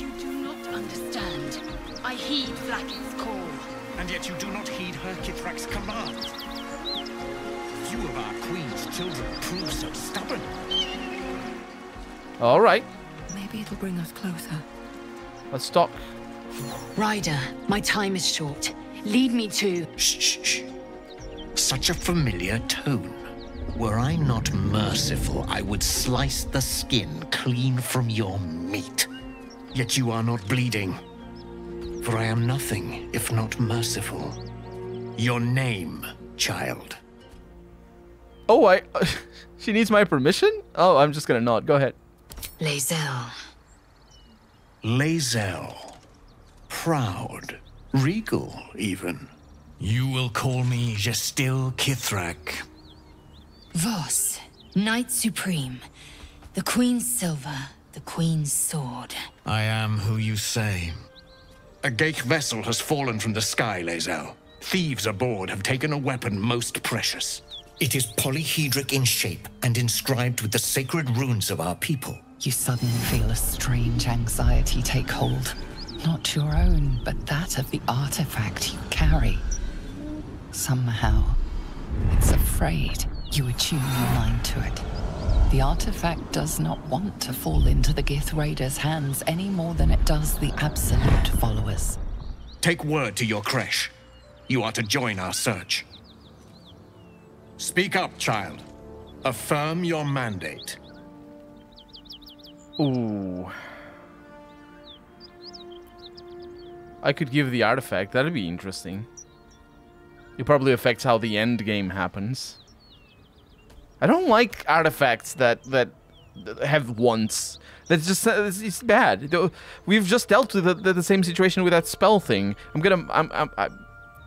You do not understand. I heed Vlaakith's call. And yet you do not heed her Kithrak's command. Few of our queen's children prove so stubborn. All right. Maybe it'll bring us closer. Let's talk. Ryder, my time is short. Lead me to... Shh, shh, shh. Such a familiar tone. Were I not merciful, I would slice the skin clean from your meat. Yet you are not bleeding. For I am nothing if not merciful. Your name, child. Oh, I. she needs my permission? Oh, I'm just gonna nod. Go ahead. Lae'zel. Lae'zel. Proud. Regal, even. You will call me Gestil Kithrak. Voss, Knight Supreme. The Queen's silver, the Queen's sword. I am who you say. A Ghaik vessel has fallen from the sky, Lae'zel. Thieves aboard have taken a weapon most precious. It is polyhedric in shape and inscribed with the sacred runes of our people. You suddenly feel a strange anxiety take hold. Not your own, but that of the artifact you carry. Somehow, it's afraid you attune your mind to it. The artifact does not want to fall into the Gith Raiders' hands any more than it does the Absolute followers. Take word to your creche. You are to join our search. Speak up, child. Affirm your mandate. Ooh. I could give the artifact. That'd be interesting. It probably affects how the end game happens. I don't like artifacts that that have once. That's just uh, it's, it's bad. We've just dealt with the, the, the, same situation with that spell thing. I'm gonna I'm I'm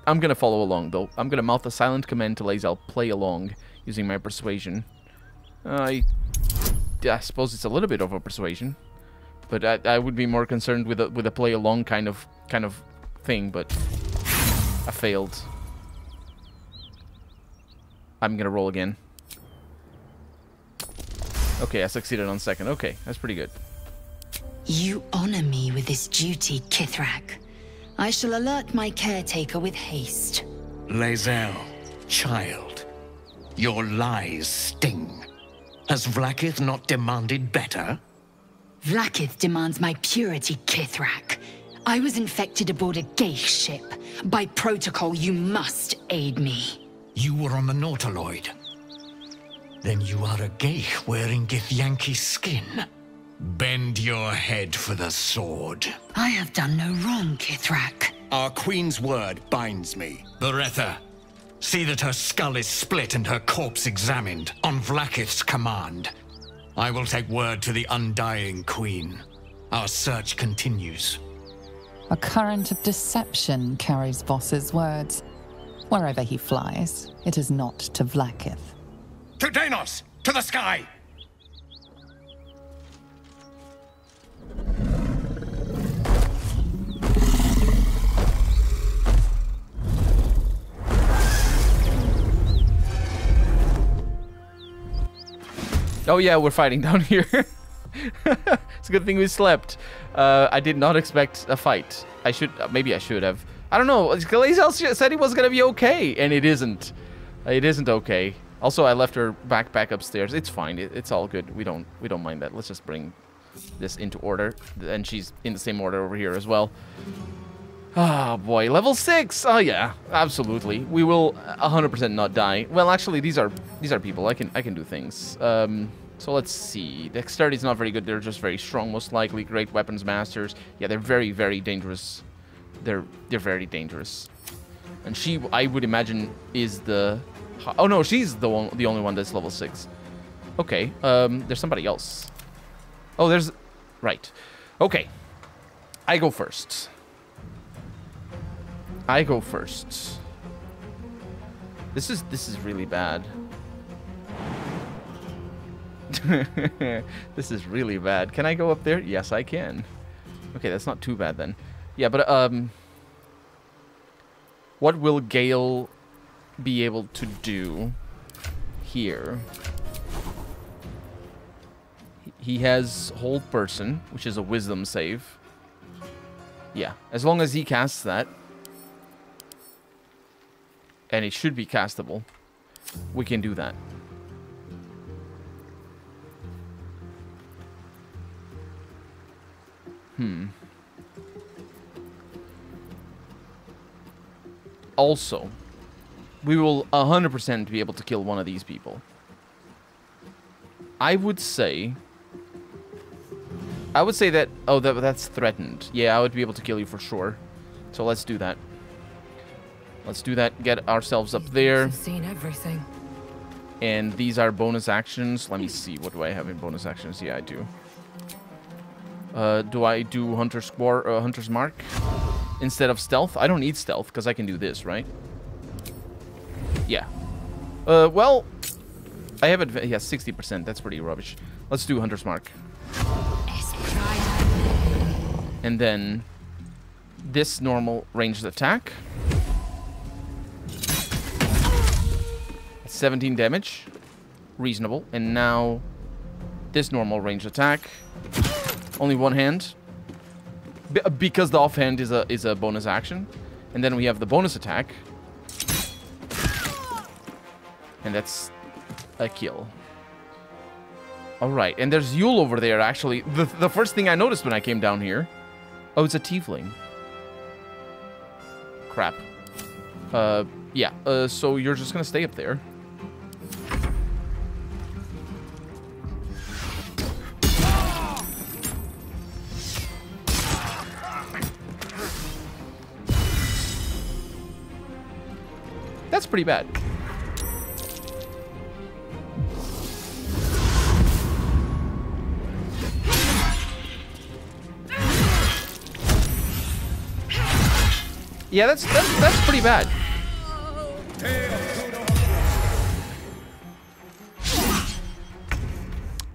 I'm, gonna follow along though. I'm gonna mouth a silent command to Lae'zel play along using my persuasion. I I suppose it's a little bit of a persuasion, but I, I would be more concerned with a with a play along kind of kind of thing. But I failed. I'm gonna roll again. Okay, I succeeded on second. Okay, that's pretty good. You honor me with this duty, Kithrak. I shall alert my caretaker with haste. Lae'zel, child, your lies sting. Has Vlaakith not demanded better? Vlaakith demands my purity, Kithrak. I was infected aboard a Ghaik ship. By protocol, you must aid me. You were on the Nautiloid. Then you are a Ghaik wearing Githyanki skin. Bend your head for the sword. I have done no wrong, Kithrak. Our queen's word binds me. Beretha, see that her skull is split and her corpse examined, on Vlaakith's command. I will take word to the Undying Queen. Our search continues. A current of deception carries Voss's words. Wherever he flies, it is not to Vlaakith. To Danos! To the sky! Oh yeah, we're fighting down here. it's a good thing we slept. Uh, I did not expect a fight. I should, uh, maybe I should have. I don't know. Lae'zel said he was gonna be okay, and it isn't. It isn't okay. Also, I left her back back upstairs. It's fine. It, it's all good. We don't we don't mind that. Let's just bring this into order, and she's in the same order over here as well. Oh boy, level six. Oh yeah, absolutely. We will 100% not die. Well, actually, these are these are people. I can I can do things. Um, so let's see. Dexterity is not very good. They're just very strong, most likely. Great weapons masters. Yeah, they're very very dangerous. They're they're very dangerous. And she, I would imagine, is the. Oh no, she's the one, the only one that's level six. Okay. Um, there's somebody else. Oh, there's. Right. Okay. I go first. I go first. This is this is really bad. this is really bad. Can I go up there? Yes, I can. Okay, that's not too bad then. Yeah, but um what will Gale be able to do here? He has hold person, which is a wisdom save. Yeah, as long as he casts that. And it should be castable. We can do that. Hmm. Also, we will 100% be able to kill one of these people. I would say... I would say that... Oh, that, that's threatened. Yeah, I would be able to kill you for sure. So let's do that. Let's do that. Get ourselves up there. Seen everything. And these are bonus actions. Let me see. What do I have in bonus actions? Yeah, I do. Uh, do I do Hunter's, War, uh, Hunter's Mark instead of Stealth? I don't need Stealth because I can do this, right? Uh, well, I have it. Yeah, 60%. That's pretty rubbish. Let's do Hunter's Mark. And then this normal ranged attack. 17 damage. Reasonable. And now this normal ranged attack. Only one hand. Be because the offhand is a is a bonus action. And then we have the bonus attack. And that's a kill. Alright, and there's Yule over there, actually. The, the first thing I noticed when I came down here... Oh, it's a tiefling. Crap. Uh, yeah. Uh, so you're just gonna stay up there. That's pretty bad. Yeah, that's that's, that's pretty bad.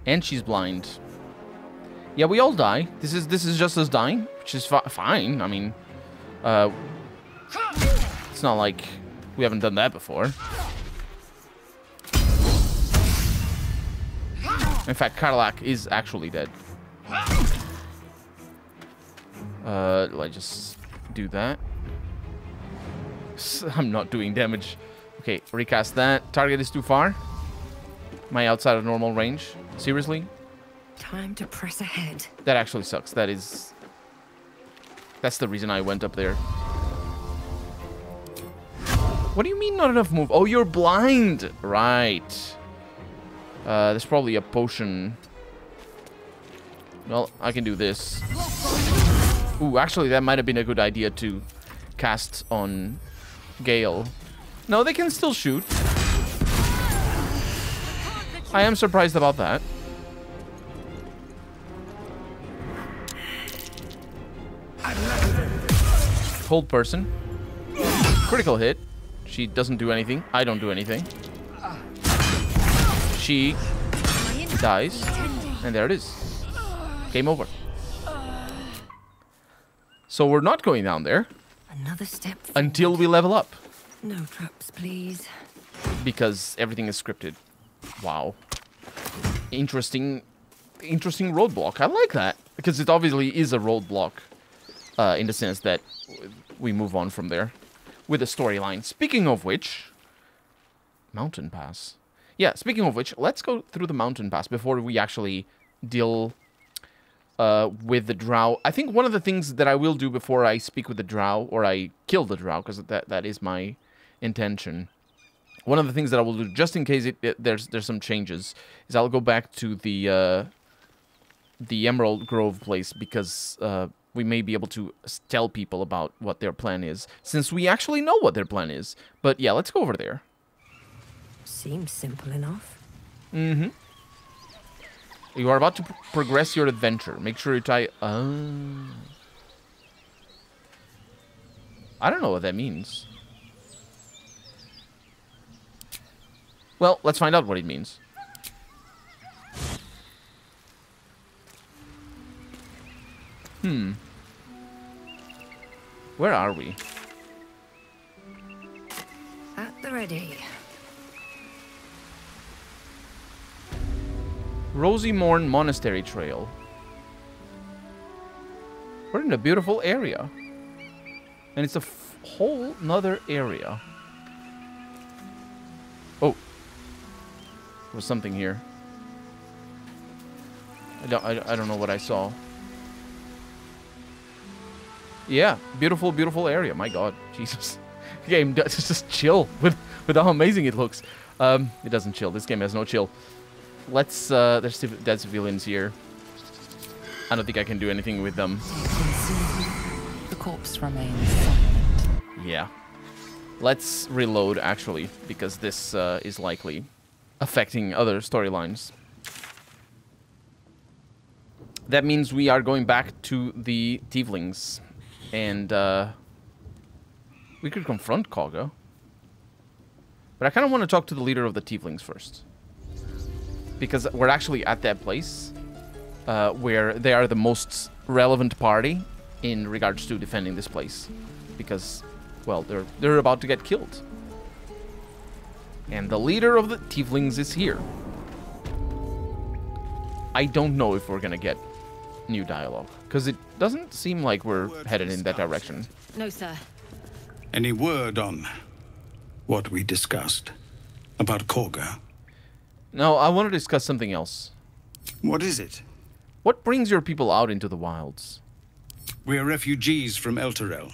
And she's blind. Yeah, we all die. This is this is just us dying, which is fi fine. I mean, uh, it's not like we haven't done that before. In fact, Karlach is actually dead. Uh, I just do that? I'm not doing damage. Okay, recast that. Target is too far. Am I outside of normal range? Seriously? Time to press ahead. That actually sucks. That is... That's the reason I went up there. What do you mean not enough move? Oh, you're blind! Right. Uh, there's probably a potion. Well, I can do this. Ooh, actually, that might have been a good idea to cast on Gale. No, they can still shoot. I am surprised about that. Hold person. Critical hit. She doesn't do anything. I don't do anything. She dies. And there it is. Game over. So we're not going down there. Another step. Until we level up. No traps, please. Because everything is scripted. Wow. Interesting, interesting roadblock. I like that. Because it obviously is a roadblock. Uh, in the sense that we move on from there. With a storyline. Speaking of which... Mountain Pass. Yeah, speaking of which, let's go through the Mountain Pass before we actually deal uh, with the drow. I think one of the things that I will do before I speak with the drow, or I kill the drow, because that, that is my intention. One of the things that I will do, just in case it, it, there's there's some changes, is I'll go back to the uh, the Emerald Grove place because uh, we may be able to tell people about what their plan is, since we actually know what their plan is. But yeah, let's go over there. Seems simple enough. Mm-hmm. You are about to progress your adventure. Make sure you tie... Uh... I don't know what that means. Well, let's find out what it means. Hmm. Where are we? At the ready. Rosy Morn Monastery Trail. We're in a beautiful area. And it's a whole nother area. Oh. There was something here. I don't, I, I don't know what I saw. Yeah, beautiful, beautiful area. My god, Jesus. game does just chill with, with how amazing it looks. Um, it doesn't chill. This game has no chill. Let's, uh, there's dead civilians here. I don't think I can do anything with them. The corpse remains silent. Yeah. Let's reload, actually, because this uh, is likely affecting other storylines. That means we are going back to the Tieflings. And uh, we could confront Kagha. But I kind of want to talk to the leader of the Tieflings first. Because we're actually at that place uh, where they are the most relevant party in regards to defending this place. Because, well, they're, they're about to get killed. And the leader of the Tieflings is here. I don't know if we're gonna get new dialogue. Because it doesn't seem like we're headed in that direction. No, sir. Any word on what we discussed about Kagha? No, I want to discuss something else. What is it? What brings your people out into the wilds? We are refugees from Elturel.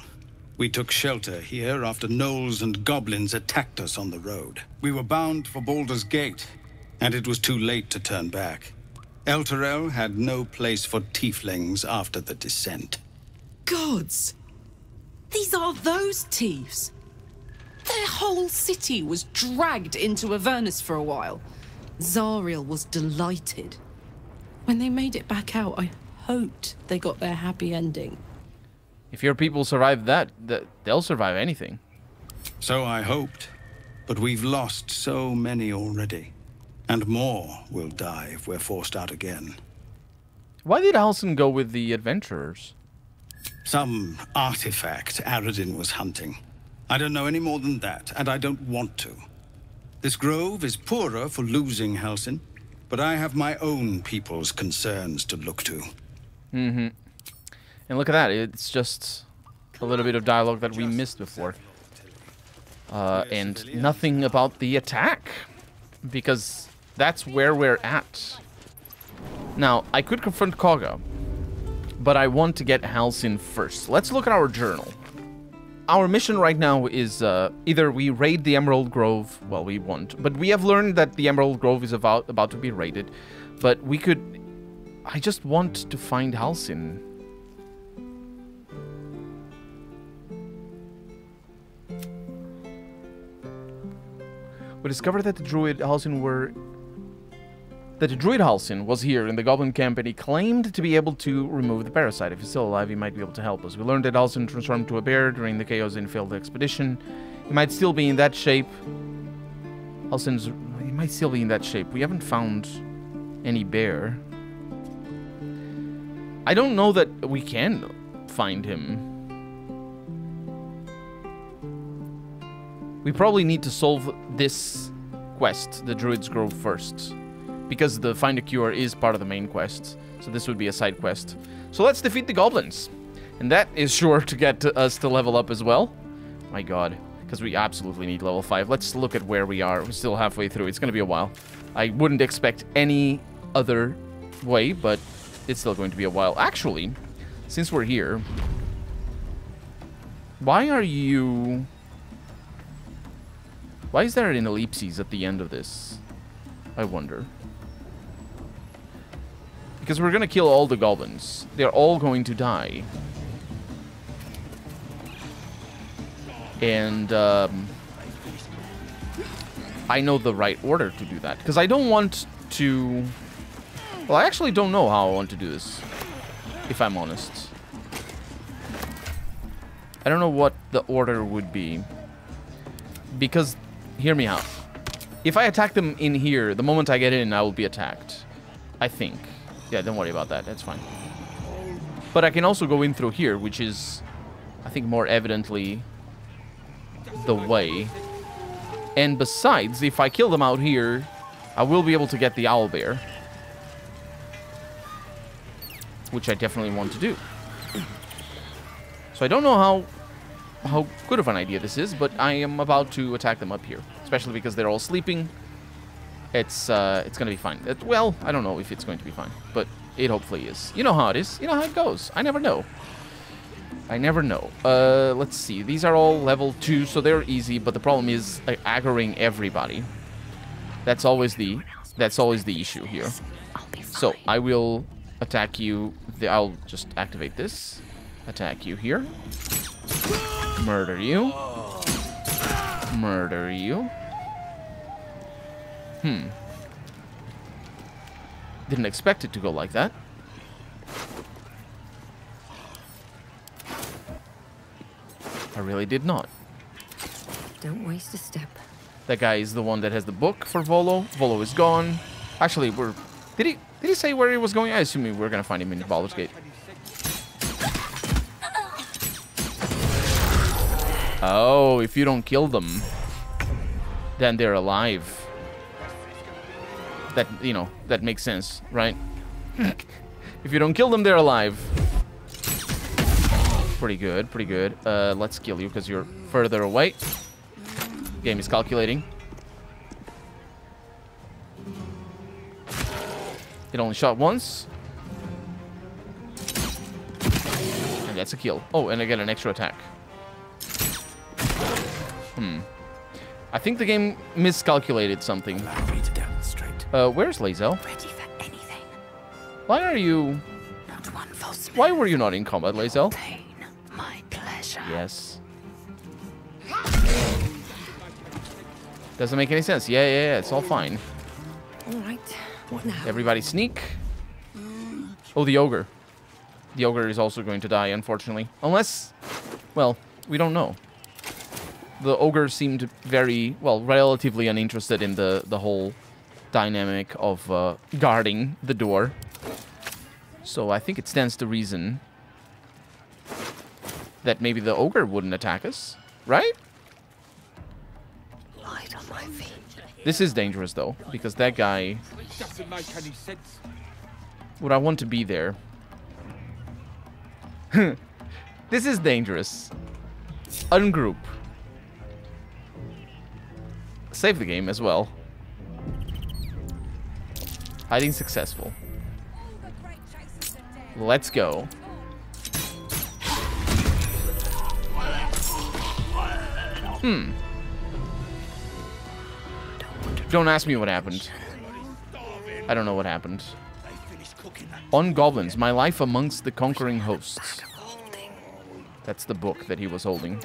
We took shelter here after gnolls and goblins attacked us on the road. We were bound for Baldur's Gate, and it was too late to turn back. Elturel had no place for tieflings after the descent. Gods! These are those thieves! Their whole city was dragged into Avernus for a while. Zariel was delighted. When they made it back out, I hoped they got their happy ending. If your people survive that, th- they'll survive anything. So I hoped. But we've lost so many already. And more will die if we're forced out again. Why did Halsin go with the adventurers? Some artifact Aradin was hunting. I don't know any more than that, and I don't want to. This grove is poorer for losing Halsin, but I have my own people's concerns to look to. Mm-hmm. And look at that, it's just a little bit of dialogue that we missed before. Uh, and nothing about the attack. Because that's where we're at. Now, I could confront Kagha, but I want to get Halsin first. Let's look at our journal. Our mission right now is uh, either we raid the Emerald Grove, well, we won't, but we have learned that the Emerald Grove is about, about to be raided, but we could... I just want to find Halsin. We discovered that the druid Halsin were that the druid Halsin was here in the goblin camp and he claimed to be able to remove the parasite. If he's still alive, he might be able to help us. We learned that Halsin transformed to a bear during the Chaos Infield expedition. He might still be in that shape. Halsin's he might still be in that shape. We haven't found any bear. I don't know that we can find him. We probably need to solve this quest, the Druid's Grove, first. Because the Find a Cure is part of the main quest. So this would be a side quest. So let's defeat the goblins. And that is sure to get us to level up as well. My god. Because we absolutely need level 5. Let's look at where we are. We're still halfway through. It's going to be a while. I wouldn't expect any other way, but it's still going to be a while. Actually, since we're here, why are you... Why is there an ellipses at the end of this? I wonder. Because we're gonna kill all the goblins. They're all going to die. And, um, I know the right order to do that. Because I don't want to... Well, I actually don't know how I want to do this. If I'm honest. I don't know what the order would be. Because, hear me out. If I attack them in here, the moment I get in, I will be attacked. I think. Yeah, don't worry about that. That's fine. But I can also go in through here, which is, I think, more evidently the way. And besides, if I kill them out here, I will be able to get the owl bear. Which I definitely want to do. So I don't know how how good of an idea this is, but I am about to attack them up here, especially because they're all sleeping. It's uh, it's gonna be fine. It, well, I don't know if it's going to be fine, but it hopefully is. You know how it is. You know how it goes. I never know. I never know. Uh, let's see. These are all level 2, so they're easy, but the problem is uh, aggroing everybody. That's always the that's always the issue here. So, I will attack you. I'll just activate this. Attack you here. Murder you. Murder you. Hmm. Didn't expect it to go like that. I really did not. Don't waste a step. That guy is the one that has the book for Volo. Volo is gone. Actually, we're... Did he did he say where he was going? I assume we're going to find him in Baldur's Gate. Oh, if you don't kill them, then they're alive. That, you know, that makes sense, right? if you don't kill them, they're alive. Pretty good, pretty good. Uh, let's kill you because you're further away. Game is calculating. It only shot once. And that's a kill. Oh, and I get an extra attack. Hmm. I think the game miscalculated something. Uh, where's Lae'zel? Ready for anything. Why are you... Not one false Why were you not in combat, Lae'zel? pain. My pleasure. Yes. Doesn't make any sense. Yeah, yeah, yeah. It's all fine. All right. What now? Everybody sneak. Oh, the ogre. The ogre is also going to die, unfortunately. Unless, well, we don't know. The ogre seemed very, well, relatively uninterested in the, the whole dynamic of uh, guarding the door. So I think it stands to reason that maybe the ogre wouldn't attack us, right? Light on my feet. This is dangerous, though, because that guy... Would I want to be there? this is dangerous. Ungroup. Save the game as well. Hiding successful. Let's go. Hmm. Don't ask me what happened. I don't know what happened. On Goblins, My Life Amongst the Conquering Hosts. That's the book that he was holding.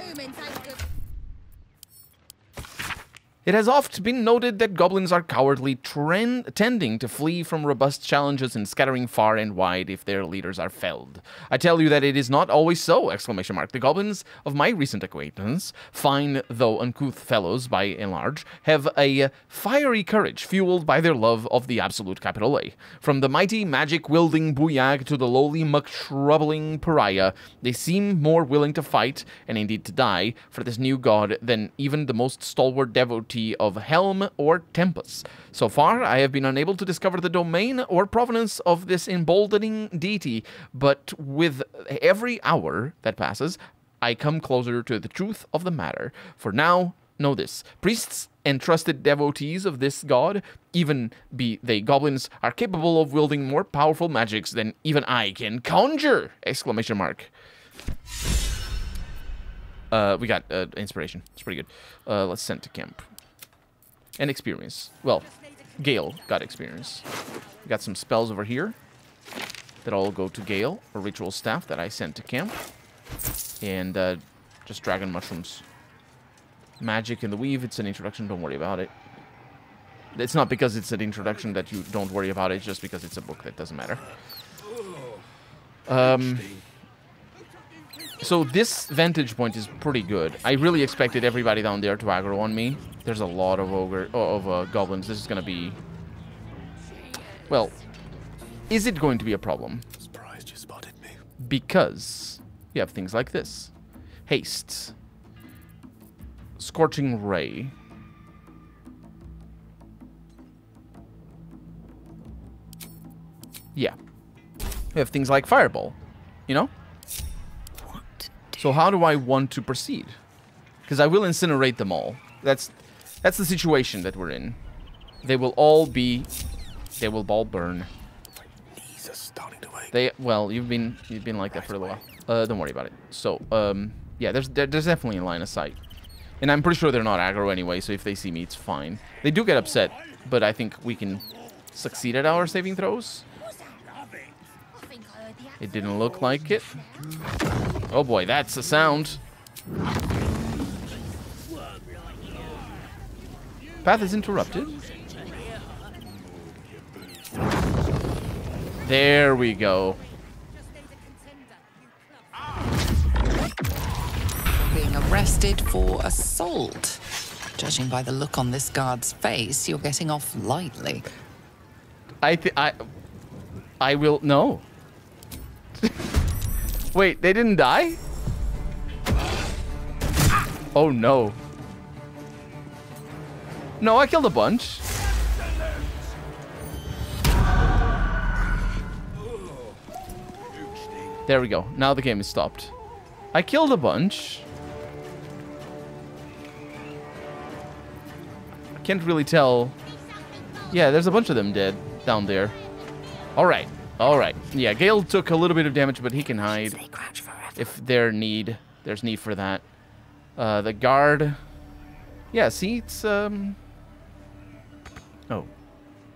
It has oft been noted that goblins are cowardly, tren- tending to flee from robust challenges and scattering far and wide if their leaders are felled. I tell you that it is not always so! Exclamation mark. The goblins of my recent acquaintance, fine though uncouth fellows by and large, have a fiery courage fueled by their love of the absolute capital A. From the mighty magic-wielding Buyag to the lowly muck-troubling pariah, they seem more willing to fight, and indeed to die, for this new god than even the most stalwart devotee of Helm or Tempus. So far, I have been unable to discover the domain or provenance of this emboldening deity, but with every hour that passes, I come closer to the truth of the matter. For now, know this priests and trusted devotees of this god, even be they goblins, are capable of wielding more powerful magics than even I can conjure! Exclamation mark. Uh, we got uh, inspiration. It's pretty good. Uh, let's send to camp. And experience. Well, Gale got experience. Got some spells over here that all go to Gale, or ritual staff that I sent to camp. And uh, just dragon mushrooms. Magic in the Weave, it's an introduction, don't worry about it. It's not because it's an introduction that you don't worry about it, just because it's a book that doesn't matter. Um, so this vantage point is pretty good. I really expected everybody down there to aggro on me. There's a lot of ogre oh, of uh, goblins. This is gonna be. Well, is it going to be a problem? Surprised you spotted me. Because you have things like this: haste, scorching ray. Yeah. We have things like fireball, you know? What do So how do I want to proceed? Because I will incinerate them all. That's that's the situation that we're in. They will all be they will all burn. Knees are starting to ache. They well, you've been you've been like that for a little while. Uh, don't worry about it. So, um, yeah, there's there's definitely a line of sight, and I'm pretty sure they're not aggro anyway. So if they see me, it's fine. They do get upset, but I think we can succeed at our saving throws. It didn't look like it. Oh boy, that's a sound. Path is interrupted. There we go. Being arrested for assault. Judging by the look on this guard's face, you're getting off lightly. I th I I will no. Wait, they didn't die? Oh no. No, I killed a bunch. There we go. Now the game is stopped. I killed a bunch. I can't really tell. Yeah, there's a bunch of them dead down there. All right. All right. Yeah, Gale took a little bit of damage, but he can hide if there need there's need for that. Uh, the guard. Yeah, see, it's um. Oh,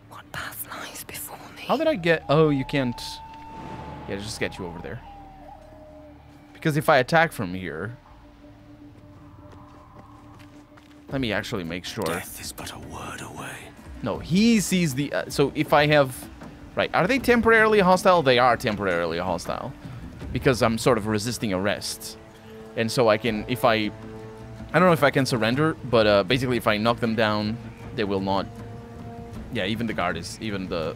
What path lies before me? how did I get? Oh, you can't. Yeah, just get you over there. Because if I attack from here, let me actually make sure. Death is but a word away. No, he sees the. Uh, so if I have, right, are they temporarily hostile? They are temporarily hostile, because I'm sort of resisting arrest, and so I can, if I, I don't know if I can surrender, but uh, basically if I knock them down, they will not. Yeah, even the guard is, even the,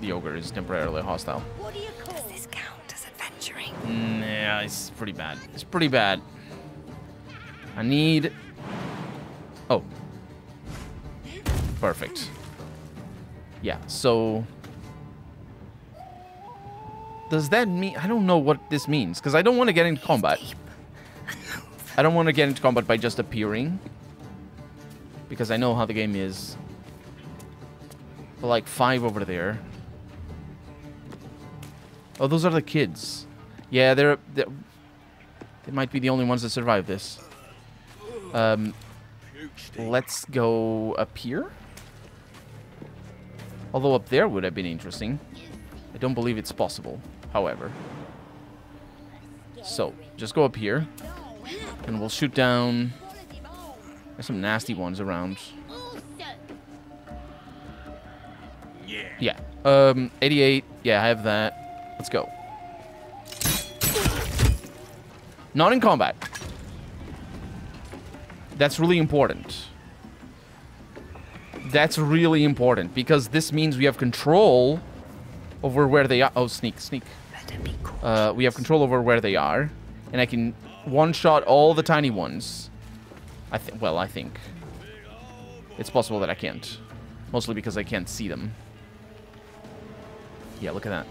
the ogre is temporarily hostile. What do you call Does this count as adventuring? Mm, yeah, it's pretty bad. It's pretty bad. I need. Oh. Perfect. Yeah, so. Does that mean. I don't know what this means, because I don't want to get into combat. I don't want to get into combat by just appearing. Because I know how the game is. But like five over there. Oh, those are the kids. Yeah, they're, they're they might be the only ones that survive this. Um, let's go up here. Although up there would have been interesting. I don't believe it's possible, however. So, just go up here. And we'll shoot down... There's some nasty ones around. Yeah. Um, 88. Yeah, I have that. Let's go. Not in combat. That's really important. That's really important because this means we have control over where they are. Oh, sneak, sneak. Uh, we have control over where they are, and I can one-shot all the tiny ones. I think. Well, I think it's possible that I can't, mostly because I can't see them. Yeah, look at that.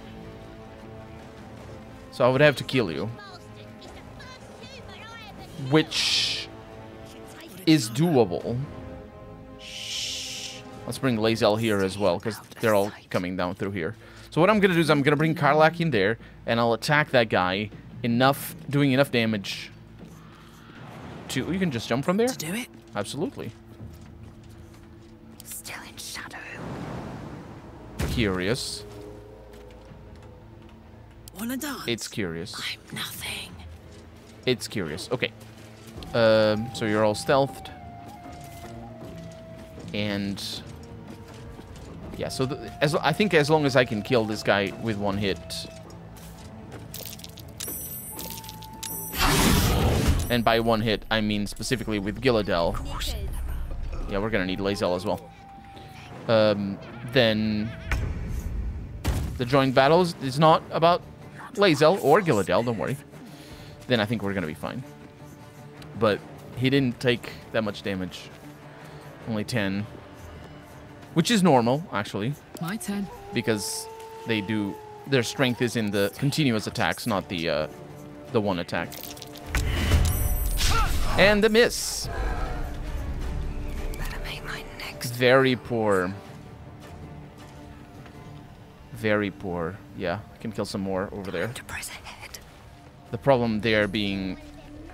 So I would have to kill you. Which is doable. Let's bring Lae'zel here as well, because they're all coming down through here. So what I'm going to do is I'm going to bring Karlach in there, and I'll attack that guy enough, doing enough damage to... You can just jump from there? To do it? Absolutely. Still in shadow. Curious. Wanna dance? It's curious. I'm nothing. It's curious. Okay. Um, so you're all stealthed. And... Yeah, so as I think as long as I can kill this guy with one hit... And by one hit, I mean specifically with Gilladel. Yeah, we're gonna need Lae'zel as well. Um, then... The joint battles is not about Lae'zel or Gilladel, don't worry then I think we're to be fine. But he didn't take that much damage. Only 10. Which is normal, actually, My turn. because they do... Their strength is in the continuous attacks, not the, uh, the one attack. And the miss. Better make my next Very poor. Very poor. Yeah, I can kill some more over there. to press ahead. The problem there being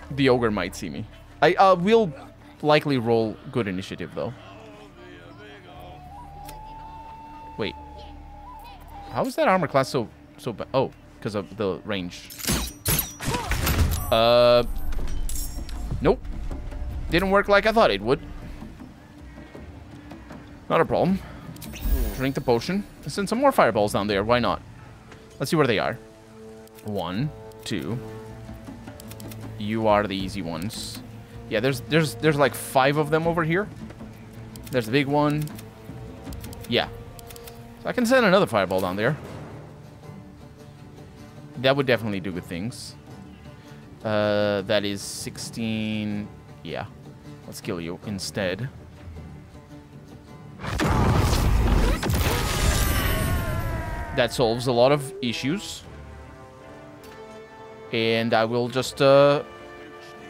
the ogre might see me. I uh, will likely roll good initiative though. How is that armor class so so bad? Oh, because of the range. Uh. Nope. Didn't work like I thought it would. Not a problem. Drink the potion. Send some more fireballs down there. Why not? Let's see where they are. One, two. You are the easy ones. Yeah, there's there's there's like five of them over here. There's the big one. Yeah. So I can send another fireball down there. That would definitely do good things. Uh, that is 16. Yeah. Let's kill you instead. That solves a lot of issues. And I will just, uh,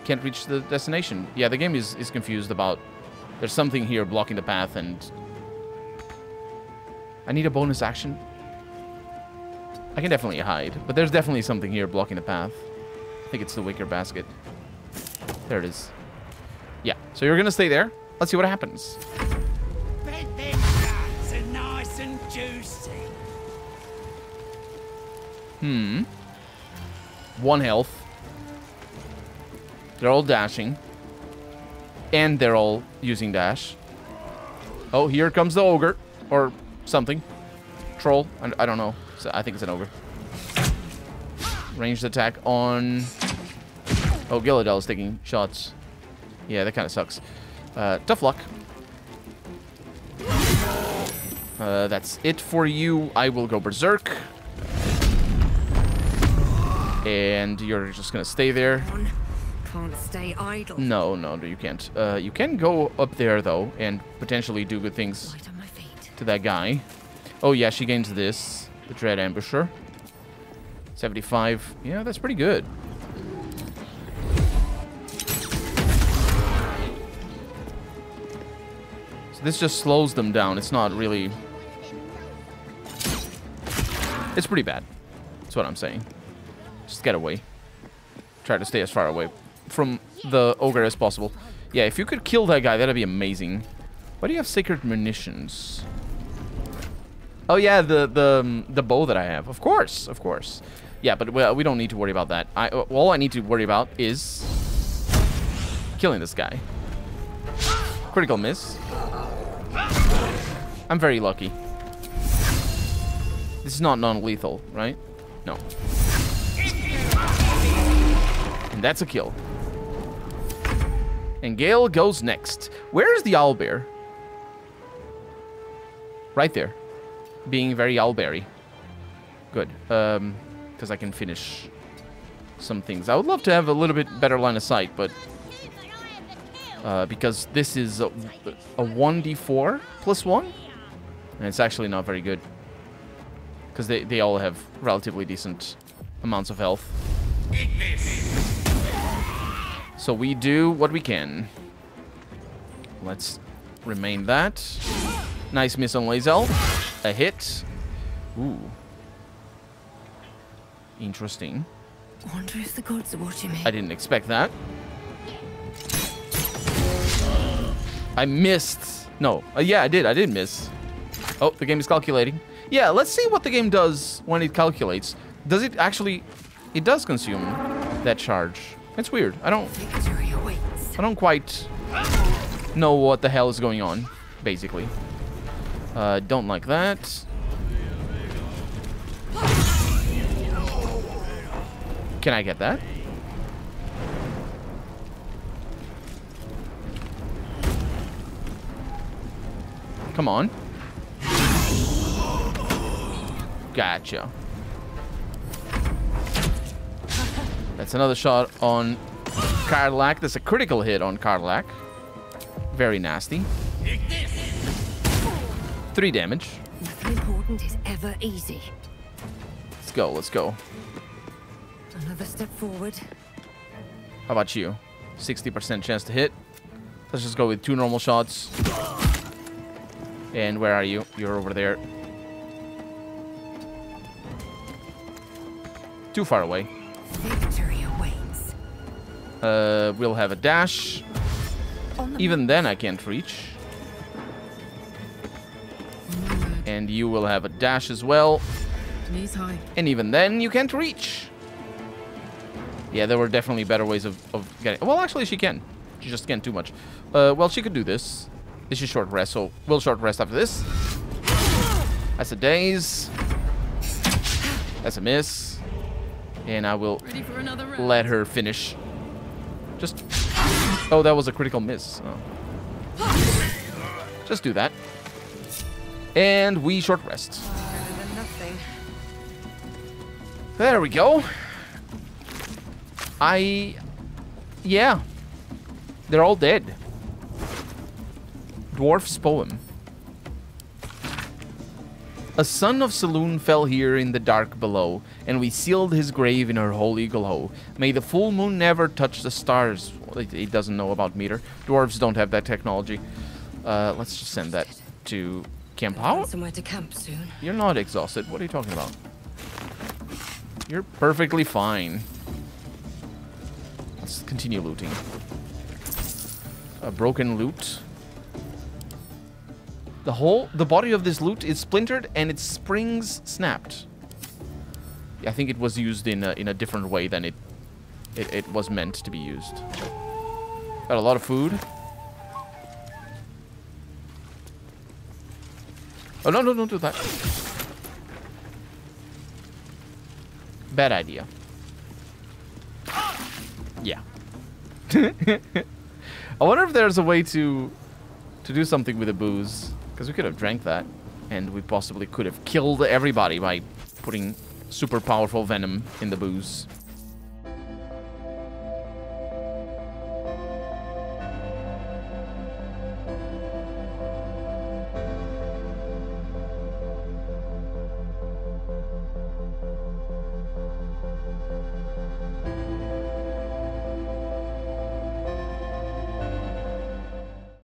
can't reach the destination. Yeah, the game is, is confused about, there's something here blocking the path and I need a bonus action. I can definitely hide, but there's definitely something here blocking the path. I think it's the wicker basket. There it is. Yeah, so you're gonna stay there. Let's see what happens. Bet them nuts are nice. Hmm. One health. They're all dashing. And they're all using dash. Oh, here comes the ogre. Or something. Troll. I, I don't know. So I think it's an ogre. Ranged attack on... Oh, Gilladel is taking shots. Yeah, that kind of sucks. Uh, tough luck. Uh, that's it for you. I will go berserk. And you're just gonna stay there. Can't stay idle. No, no, no, you can't. Uh, you can go up there, though, and potentially do good things to that guy. Oh, yeah, she gains this. The Dread Ambusher. 75. Yeah, that's pretty good. So this just slows them down. It's not really... It's pretty bad. That's what I'm saying. Just get away. Try to stay as far away from the ogre as possible. Yeah, if you could kill that guy, that'd be amazing. Why do you have sacred munitions? Oh yeah, the the um, the bow that I have. Of course, of course. Yeah, but we, we don't need to worry about that. I uh, all I need to worry about is killing this guy. Critical miss. I'm very lucky. This is not non-lethal, right? No. And that's a kill. And Gale goes next. Where is the owlbear? Right there. Being very owlberry. Good. Um, because I can finish some things. I would love to have a little bit better line of sight, but uh, because this is a, a 1d4 plus 1, and it's actually not very good. Because they, they all have relatively decent amounts of health. So we do what we can. Let's remain that. Nice miss on Lae'zel. A hit. Ooh. Interesting. Wonder if the gods are watching me. I didn't expect that. I missed. No. Uh, yeah, I did. I did miss. Oh, the game is calculating. Yeah, let's see what the game does when it calculates. Does it actually... It does consume that charge. It's weird. I don't... I don't quite know what the hell is going on, basically. Uh, don't like that. Can I get that? Come on. Gotcha. That's another shot on Karlach. That's a critical hit on Karlach. Very nasty. Three damage. Nothing important is ever easy. Let's go, let's go. Another step forward. How about you? 60% chance to hit. Let's just go with two normal shots. And where are you? You're over there. Too far away. Victory awaits. Uh, we'll have a dash. Even then, I can't reach. And you will have a dash as well. Knees high. And even then, you can't reach. Yeah, there were definitely better ways of, of getting... Well, actually, she can. She just can't do much. Uh, well, she could do this. This is short rest, so we'll short rest after this. That's a daze. That's a miss. And I will Ready for another round? let her finish. Just... Oh, that was a critical miss. Oh. Just do that. And we short rest. There we go. I... Yeah. They're all dead. Dwarf's poem. A son of Saloon fell here in the dark below, and we sealed his grave in her holy glow. May the full moon never touch the stars. Well, he doesn't know about meter. Dwarves don't have that technology. Uh, let's just send that to Camp? Find somewhere to camp soon. You're not exhausted. What are you talking about? You're perfectly fine. Let's continue looting. A broken lute. The whole, the body of this lute is splintered and its springs snapped. I think it was used in a, in a different way than it, it, it was meant to be used. Got a lot of food. Oh, no, no, don't do that. Bad idea. Yeah. I wonder if there's a way to to do something with the booze. Because we could have drank that. And we possibly could have killed everybody by putting super powerful venom in the booze.